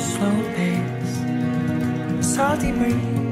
slow pace, salty breeze.